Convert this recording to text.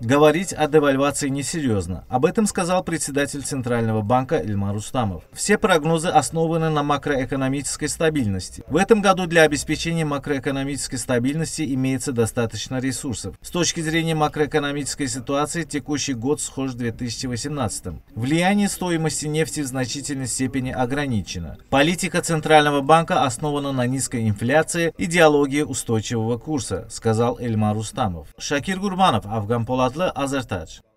Говорить о девальвации несерьезно. Об этом сказал председатель Центрального банка Эльмар Устамов. Все прогнозы основаны на макроэкономической стабильности. В этом году для обеспечения макроэкономической стабильности имеется достаточно ресурсов. С точки зрения макроэкономической ситуации текущий год схож с 2018. Влияние стоимости нефти в значительной степени ограничено. Политика Центрального банка основана на низкой инфляции, идеологии устойчивого курса, сказал Эльмар Устамов. Шакир Гурбанов, Афган Xürrəm Poladlı, Azərtac.